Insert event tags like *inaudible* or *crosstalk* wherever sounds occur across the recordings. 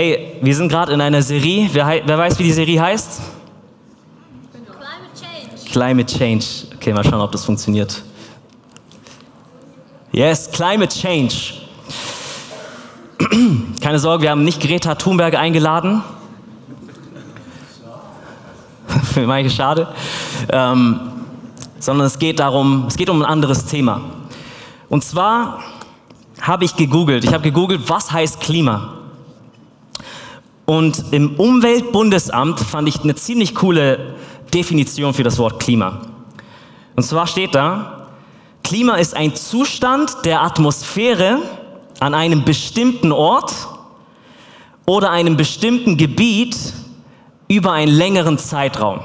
Hey, wir sind gerade in einer Serie. Wer, wer, weiß, wie die Serie heißt? Climate Change. Climate Change. Okay, mal schauen, ob das funktioniert. Yes, Climate Change. *clears throat* Keine Sorge, wir haben nicht Greta Thunberg eingeladen. *laughs* Manche schade. Ähm, sondern es geht darum, es geht um ein anderes Thema. Und zwar habe ich gegoogelt. Ich habe gegoogelt, was heißt Klima? Und im Umweltbundesamt fand ich eine ziemlich coole Definition für das Wort Klima. Und zwar steht da, Klima ist ein Zustand der Atmosphäre an einem bestimmten Ort oder einem bestimmten Gebiet über einen längeren Zeitraum.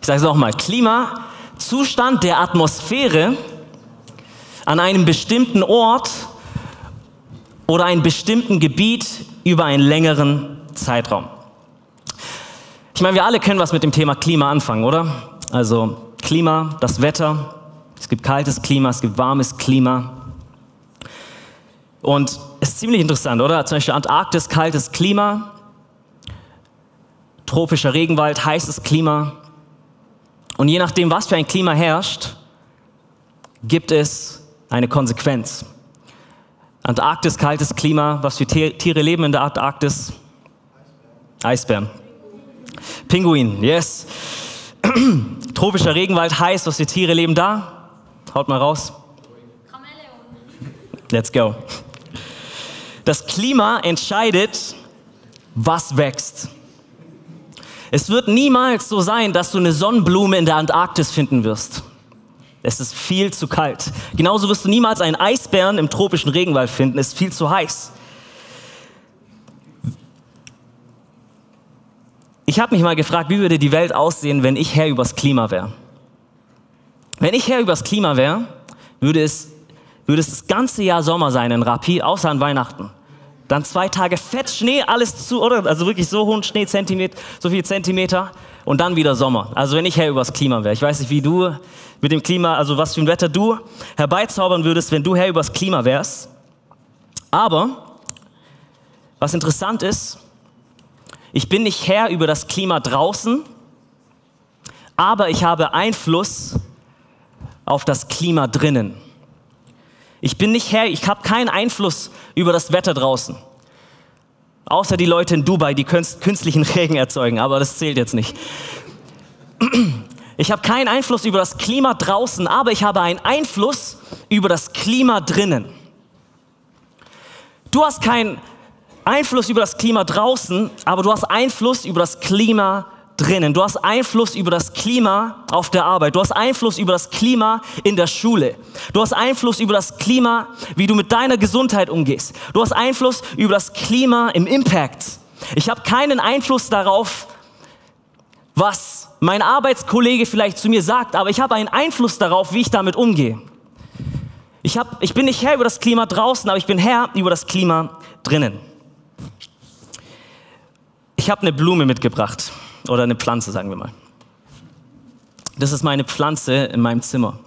Ich sage es nochmal, Klima, Zustand der Atmosphäre an einem bestimmten Ort oder einem bestimmten Gebiet über einen längeren Zeitraum. Ich meine, wir alle können was mit dem Thema Klima anfangen, oder? Also Klima, das Wetter, es gibt kaltes Klima, es gibt warmes Klima. Und es ist ziemlich interessant, oder? Zum Beispiel Antarktis, kaltes Klima, tropischer Regenwald, heißes Klima. Und je nachdem, was für ein Klima herrscht, gibt es eine Konsequenz. Antarktis, kaltes Klima, was für Tiere leben in der Antarktis? Eisbären. Pinguin, yes. *clears throat* Tropischer Regenwald, heiß, was für Tiere leben da? Haut mal raus. Let's go. Das Klima entscheidet, was wächst. Es wird niemals so sein, dass du eine Sonnenblume in der Antarktis finden wirst. Es ist viel zu kalt. Genauso wirst du niemals einen Eisbären im tropischen Regenwald finden. Es ist viel zu heiß. Ich habe mich mal gefragt, wie würde die Welt aussehen, wenn ich Herr übers Klima wäre? Wenn ich Herr übers Klima wäre, würde es, würde es das ganze Jahr Sommer sein in Rapi, außer an Weihnachten. Dann zwei Tage fett Schnee, alles zu, oder? Also wirklich so hohen Schnee, Zentimeter, so viele Zentimeter. Und dann wieder Sommer. Also wenn ich Herr übers Klima wäre. Ich weiß nicht, wie du mit dem Klima, also was für ein Wetter du herbeizaubern würdest, wenn du Herr übers Klima wärst. Aber, was interessant ist, ich bin nicht Herr über das Klima draußen, aber ich habe Einfluss auf das Klima drinnen. Ich bin nicht Herr, ich habe keinen Einfluss über das Wetter draußen. Außer die Leute in Dubai, die künstlichen Regen erzeugen, aber das zählt jetzt nicht. Ich habe keinen Einfluss über das Klima draußen, aber ich habe einen Einfluss über das Klima drinnen. Du hast keinen Einfluss über das Klima draußen, aber du hast Einfluss über das Klima drinnen. Du hast Einfluss über das Klima auf der Arbeit. Du hast Einfluss über das Klima in der Schule. Du hast Einfluss über das Klima, wie du mit deiner Gesundheit umgehst. Du hast Einfluss über das Klima im Impact. Ich habe keinen Einfluss darauf, was mein Arbeitskollege vielleicht zu mir sagt, aber ich habe einen Einfluss darauf, wie ich damit umgehe. Ich, hab, ich bin nicht Herr über das Klima draußen, aber ich bin Herr über das Klima drinnen. Ich habe eine Blume mitgebracht. Oder eine Pflanze, sagen wir mal. Das ist meine Pflanze in meinem Zimmer.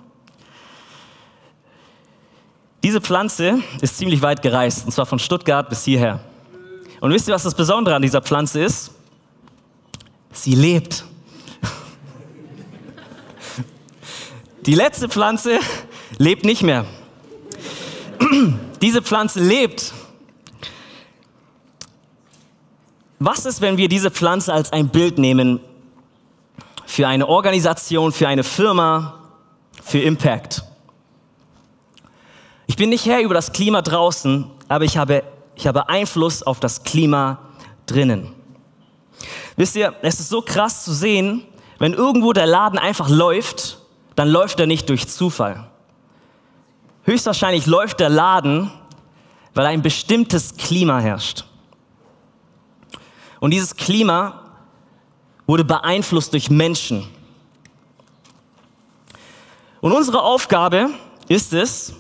Diese Pflanze ist ziemlich weit gereist, und zwar von Stuttgart bis hierher. Und wisst ihr, was das Besondere an dieser Pflanze ist? Sie lebt. Die letzte Pflanze lebt nicht mehr. Diese Pflanze lebt Was ist, wenn wir diese Pflanze als ein Bild nehmen für eine Organisation, für eine Firma, für Impact? Ich bin nicht Herr über das Klima draußen, aber ich habe, ich habe Einfluss auf das Klima drinnen. Wisst ihr, es ist so krass zu sehen, wenn irgendwo der Laden einfach läuft, dann läuft er nicht durch Zufall. Höchstwahrscheinlich läuft der Laden, weil ein bestimmtes Klima herrscht. Und dieses Klima wurde beeinflusst durch Menschen. Und unsere Aufgabe ist es,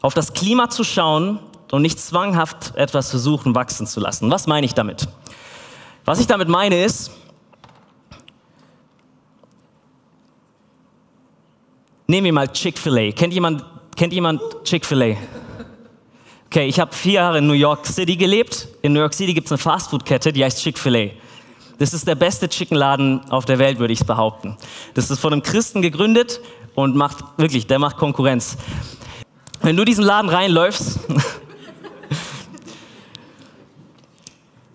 auf das Klima zu schauen und nicht zwanghaft etwas versuchen wachsen zu lassen. Was meine ich damit? Was ich damit meine ist, nehmen wir mal Chick-fil-A. Kennt jemand, kennt jemand Chick-fil-A? Okay, ich habe vier Jahre in New York City gelebt. In New York City gibt es eine Fastfood-Kette, die heißt Chick-fil-A. Das ist der beste Chickenladen auf der Welt, würde ich behaupten. Das ist von einem Christen gegründet und macht wirklich, der macht Konkurrenz. Wenn du diesen Laden reinläufst, *laughs*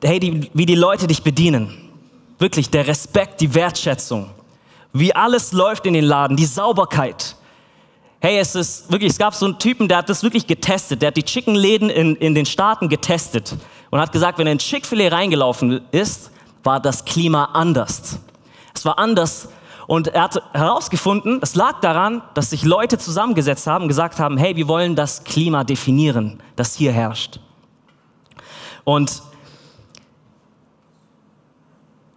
hey, die, wie die Leute dich bedienen, wirklich der Respekt, die Wertschätzung, wie alles läuft in den Laden, die Sauberkeit. Hey, es ist wirklich, es gab so einen Typen, der hat das wirklich getestet. Der hat die Chickenläden in, in den Staaten getestet und hat gesagt, wenn er in Chick-fil-A reingelaufen ist, war das Klima anders. Es war anders und er hat herausgefunden, es lag daran, dass sich Leute zusammengesetzt haben und gesagt haben, hey, wir wollen das Klima definieren, das hier herrscht. Und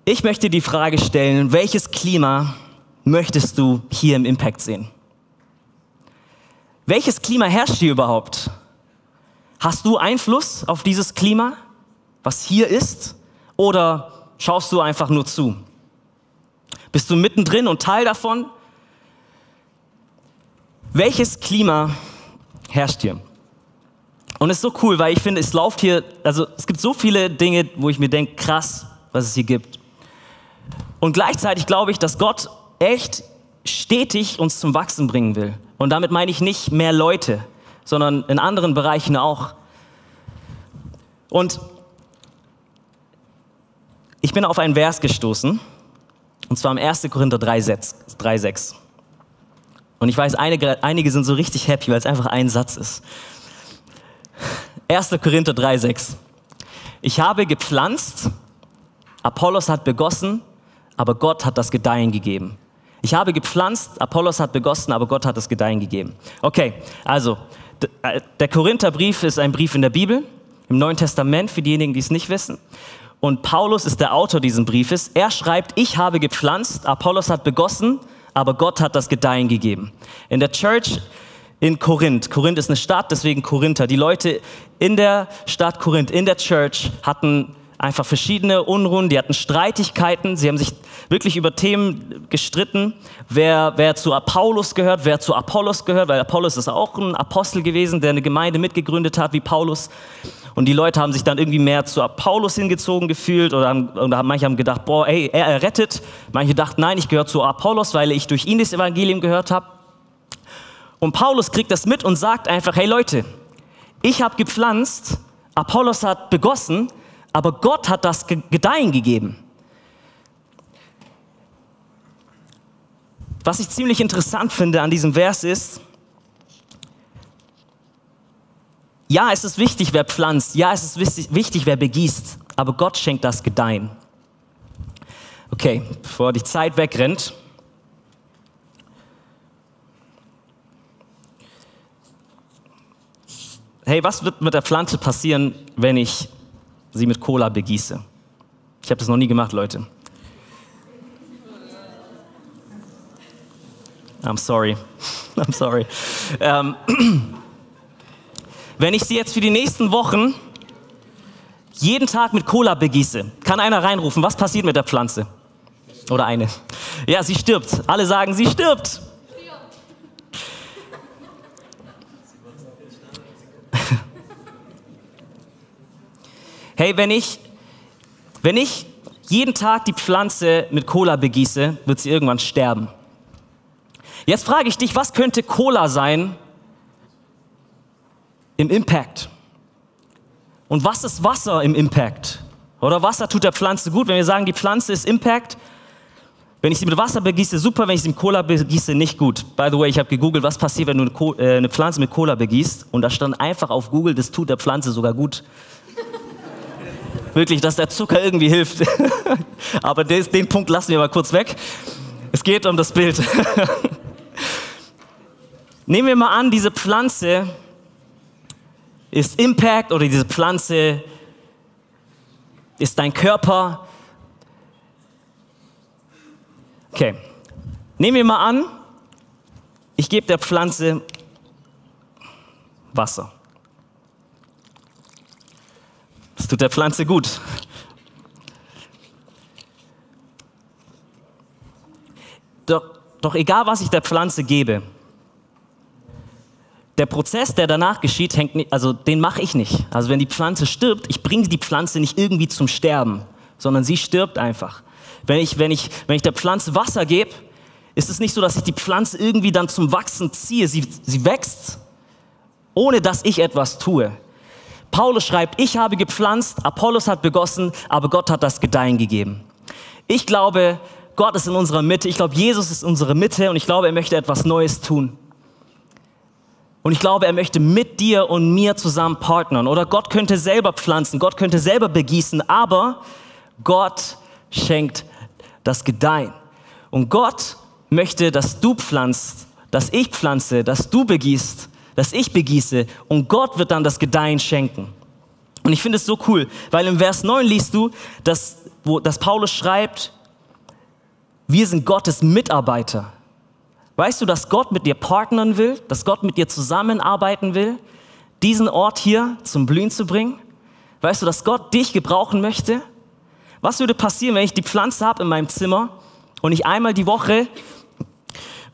ich möchte die Frage stellen, welches Klima möchtest du hier im Impact sehen? Welches Klima herrscht hier überhaupt? Hast du Einfluss auf dieses Klima, was hier ist? Oder schaust du einfach nur zu? Bist du mittendrin und Teil davon? Welches Klima herrscht hier? Und es ist so cool, weil ich finde, es läuft hier, also es gibt so viele Dinge, wo ich mir denke, krass, was es hier gibt. Und gleichzeitig glaube ich, dass Gott echt stetig uns zum Wachsen bringen will. Und damit meine ich nicht mehr Leute, sondern in anderen Bereichen auch. Und ich bin auf einen Vers gestoßen, und zwar im 1. Korinther 3,6. Und ich weiß, einige, einige sind so richtig happy, weil es einfach ein Satz ist. 1. Korinther 3,6. Ich habe gepflanzt, Apollos hat begossen, aber Gott hat das Gedeihen gegeben. Ich habe gepflanzt, Apollos hat begossen, aber Gott hat das Gedeihen gegeben. Okay, also äh, der Korintherbrief ist ein Brief in der Bibel, im Neuen Testament, für diejenigen, die es nicht wissen. Und Paulus ist der Autor dieses Briefes. Er schreibt, ich habe gepflanzt, Apollos hat begossen, aber Gott hat das Gedeihen gegeben. In der Church in Korinth, Korinth ist eine Stadt, deswegen Korinther. Die Leute in der Stadt Korinth, in der Church hatten einfach verschiedene Unruhen, die hatten Streitigkeiten, sie haben sich wirklich über Themen gestritten, wer, wer zu Apollos gehört, wer zu Apollos gehört, weil Apollos ist auch ein Apostel gewesen, der eine Gemeinde mitgegründet hat wie Paulus. Und die Leute haben sich dann irgendwie mehr zu Apollos hingezogen gefühlt oder, haben, oder manche haben gedacht, boah, ey, er errettet. Manche dachten, nein, ich gehöre zu Apollos, weil ich durch ihn das Evangelium gehört habe. Und Paulus kriegt das mit und sagt einfach, hey Leute, ich habe gepflanzt, Apollos hat begossen, aber Gott hat das Gedeihen gegeben. Was ich ziemlich interessant finde an diesem Vers ist, ja, es ist wichtig, wer pflanzt, ja, es ist wichtig, wer begießt, aber Gott schenkt das Gedeihen. Okay, bevor die Zeit wegrennt. Hey, was wird mit der Pflanze passieren, wenn ich sie mit Cola begieße. Ich habe das noch nie gemacht, Leute. I'm sorry. *laughs* I'm sorry. Ähm, *clears throat* wenn ich sie jetzt für die nächsten Wochen jeden Tag mit Cola begieße, kann einer reinrufen, was passiert mit der Pflanze? Oder eine. Ja, sie stirbt. Alle sagen, sie stirbt. Hey, wenn ich, wenn ich jeden Tag die Pflanze mit Cola begieße, wird sie irgendwann sterben. Jetzt frage ich dich, was könnte Cola sein im Impact? Und was ist Wasser im Impact? Oder Wasser tut der Pflanze gut, wenn wir sagen, die Pflanze ist Impact. Wenn ich sie mit Wasser begieße, super, wenn ich sie mit Cola begieße, nicht gut. By the way, ich habe gegoogelt, was passiert, wenn du eine, äh, Pflanze mit Cola begießt. Und da stand einfach auf Google, das tut der Pflanze sogar gut wirklich, dass der Zucker irgendwie hilft. *laughs* Aber des, den Punkt lassen wir mal kurz weg. Es geht um das Bild. *laughs* Nehmen wir mal an, diese Pflanze ist Impact oder diese Pflanze ist dein Körper. Okay. Nehmen wir mal an, ich gebe der Pflanze Wasser. Das tut der Pflanze gut. Doch, doch egal, was ich der Pflanze gebe, der Prozess, der danach geschieht, hängt nicht, also den mache ich nicht. Also wenn die Pflanze stirbt, ich bringe die Pflanze nicht irgendwie zum Sterben, sondern sie stirbt einfach. Wenn ich, wenn ich, wenn ich der Pflanze Wasser gebe, ist es nicht so, dass ich die Pflanze irgendwie dann zum Wachsen ziehe. Sie, sie wächst, ohne dass ich etwas tue. Paulus schreibt, ich habe gepflanzt, Apollos hat begossen, aber Gott hat das Gedeihen gegeben. Ich glaube, Gott ist in unserer Mitte. Ich glaube, Jesus ist in unserer Mitte und ich glaube, er möchte etwas Neues tun. Und ich glaube, er möchte mit dir und mir zusammen partnern. Oder Gott könnte selber pflanzen, Gott könnte selber begießen, aber Gott schenkt das Gedeihen. Und Gott möchte, dass du pflanzt, dass ich pflanze, dass du begießt, dass ich begieße und Gott wird dann das Gedeihen schenken. Und ich finde es so cool, weil im Vers 9 liest du, dass, wo, dass Paulus schreibt, wir sind Gottes Mitarbeiter. Weißt du, dass Gott mit dir partnern will, dass Gott mit dir zusammenarbeiten will, diesen Ort hier zum Blühen zu bringen? Weißt du, dass Gott dich gebrauchen möchte? Was würde passieren, wenn ich die Pflanze habe in meinem Zimmer und ich einmal die Woche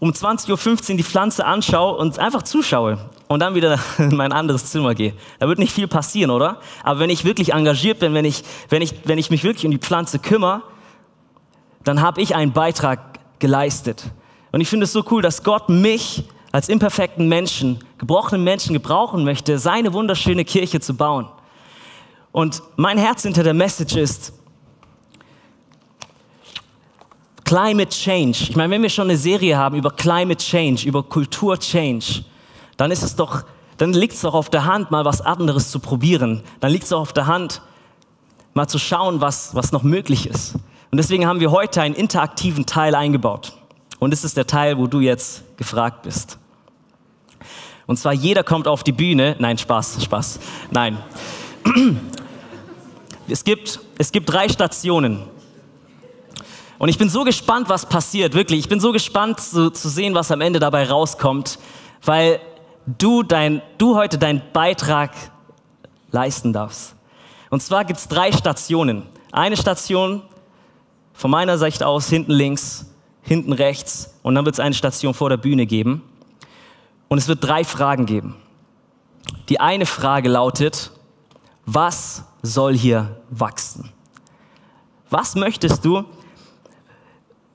um 20.15 Uhr die Pflanze anschaue und einfach zuschaue und dann wieder *laughs* in mein anderes Zimmer gehe. Da wird nicht viel passieren, oder? Aber wenn ich wirklich engagiert bin, wenn ich, wenn ich, wenn ich mich wirklich um die Pflanze kümmere, dann habe ich einen Beitrag geleistet. Und ich finde es so cool, dass Gott mich als imperfekten Menschen, gebrochenen Menschen gebrauchen möchte, seine wunderschöne Kirche zu bauen. Und mein Herz hinter der Message ist, Climate Change. Ich meine, wenn wir schon eine Serie haben über Climate Change, über Kultur Change, dann ist es doch, dann liegt es doch auf der Hand, mal was anderes zu probieren. Dann liegt es doch auf der Hand, mal zu schauen, was, was noch möglich ist. Und deswegen haben wir heute einen interaktiven Teil eingebaut. Und das ist der Teil, wo du jetzt gefragt bist. Und zwar jeder kommt auf die Bühne. Nein, Spaß, Spaß. Nein. *clears throat* Es gibt, es gibt drei Stationen. Und ich bin so gespannt, was passiert, wirklich. Ich bin so gespannt zu, zu sehen, was am Ende dabei rauskommt, weil du, dein, du heute deinen Beitrag leisten darfst. Und zwar gibt es drei Stationen. Eine Station von meiner Sicht aus, hinten links, hinten rechts und dann wird es eine Station vor der Bühne geben. Und es wird drei Fragen geben. Die eine Frage lautet, was soll hier wachsen? Was möchtest du,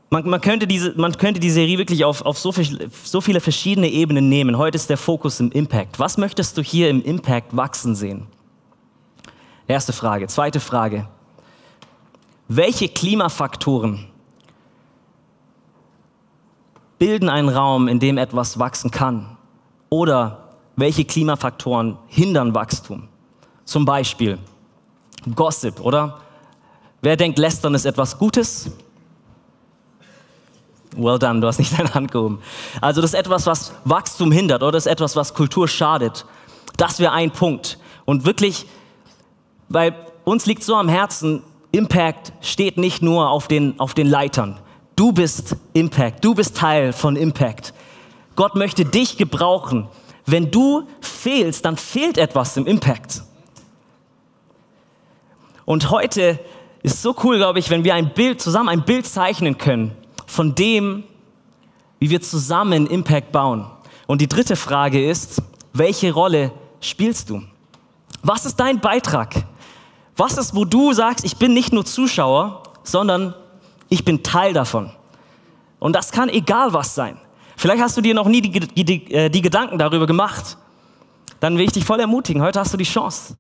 man, man, könnte diese, man könnte die Serie wirklich auf, auf so, viel, so viele verschiedene Ebenen nehmen. Heute ist der Fokus im Impact. Was möchtest du hier im Impact wachsen sehen? Erste Frage. Zweite Frage. Welche Klimafaktoren bilden einen Raum, in dem etwas wachsen kann? Oder welche Klimafaktoren hindern Wachstum? Zum Beispiel Gossip, oder? Wer denkt, Lästern ist etwas Gutes? Well done, du hast nicht *laughs* deine Hand gehoben. Also das ist etwas, was Wachstum hindert oder das ist etwas, was Kultur schadet. Das wäre ein Punkt. Und wirklich, weil uns liegt so am Herzen, Impact steht nicht nur auf den, auf den Leitern. Du bist Impact, du bist Teil von Impact. Gott möchte dich gebrauchen. Wenn du fehlst, dann fehlt etwas im Impact. Und heute ist so cool, glaube ich, wenn wir ein Bild zusammen ein Bild zeichnen können von dem, wie wir zusammen Impact bauen. Und die dritte Frage ist, welche Rolle spielst du? Was ist dein Beitrag? Was ist, wo du sagst, ich bin nicht nur Zuschauer, sondern ich bin Teil davon? Und das kann egal was sein. Vielleicht hast du dir noch nie die, die, äh, die Gedanken darüber gemacht. Dann will ich dich voll ermutigen. Heute hast du die Chance.